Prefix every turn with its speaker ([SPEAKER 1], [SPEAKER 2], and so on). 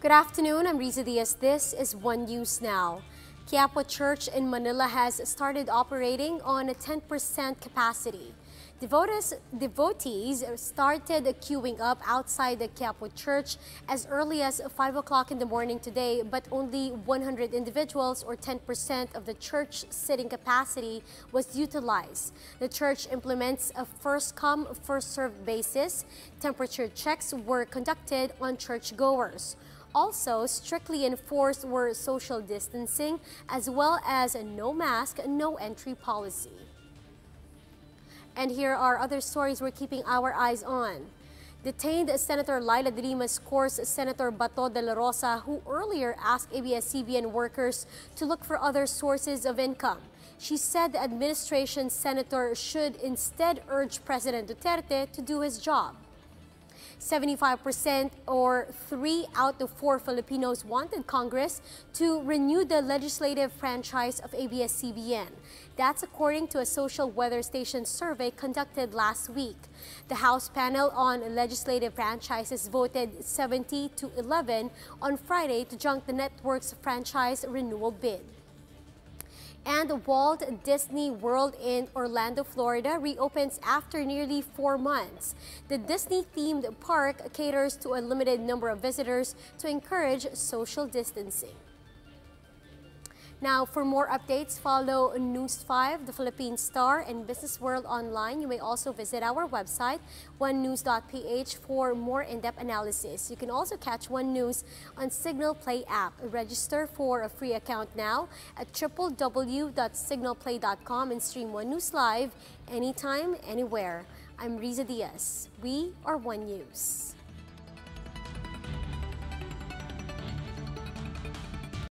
[SPEAKER 1] Good afternoon, I'm Riza Diaz. This is One News Now. Quiapo Church in Manila has started operating on a 10% capacity. Devotees, devotees started queuing up outside the Quiapo Church as early as 5 o'clock in the morning today, but only 100 individuals or 10% of the church sitting capacity was utilized. The church implements a first-come, first-served basis. Temperature checks were conducted on churchgoers. Also, strictly enforced were social distancing as well as a no mask, no entry policy. And here are other stories we're keeping our eyes on. Detained Senator Leila de course Senator Bato de la Rosa, who earlier asked ABS-CBN workers to look for other sources of income. She said the administration senator should instead urge President Duterte to do his job. 75% or three out of four Filipinos wanted Congress to renew the legislative franchise of ABS-CBN. That's according to a social weather station survey conducted last week. The House panel on legislative franchises voted 70 to 11 on Friday to junk the network's franchise renewal bid and Walt Disney World in Orlando, Florida reopens after nearly four months. The Disney-themed park caters to a limited number of visitors to encourage social distancing. Now, for more updates, follow News 5, The Philippine Star, and Business World online. You may also visit our website, onenews.ph, for more in-depth analysis. You can also catch One News on Cignal Play app. Register for a free account now at www.cignalplay.com and stream One News live anytime, anywhere. I'm Riza Diaz. We are One News.